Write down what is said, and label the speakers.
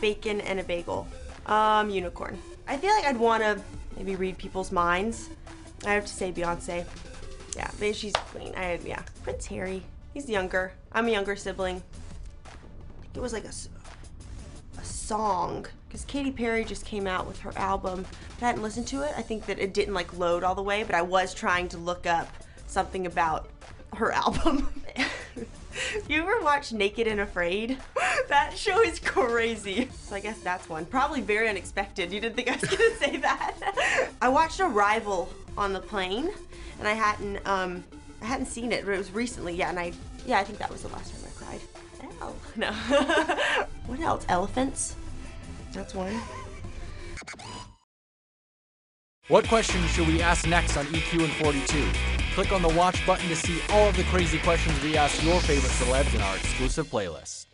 Speaker 1: bacon, and a bagel. Um, unicorn. I feel like I'd want to maybe read people's minds. I have to say Beyonce. Yeah, maybe she's queen. I yeah. Prince Harry. He's younger. I'm a younger sibling. It was like a, a song because Katy Perry just came out with her album. But I hadn't listened to it. I think that it didn't like load all the way, but I was trying to look up something about her album. you ever watch Naked and Afraid? That show is crazy. So I guess that's one. Probably very unexpected. You didn't think I was gonna say that. I watched Arrival on the plane, and I hadn't um I hadn't seen it, but it was recently. Yeah, and I yeah I think that was the last time I cried. Oh no. what else? Elephants. That's one.
Speaker 2: What questions should we ask next on E!Q in 42? Click on the watch button to see all of the crazy questions we ask your favorite celebs in our exclusive playlist.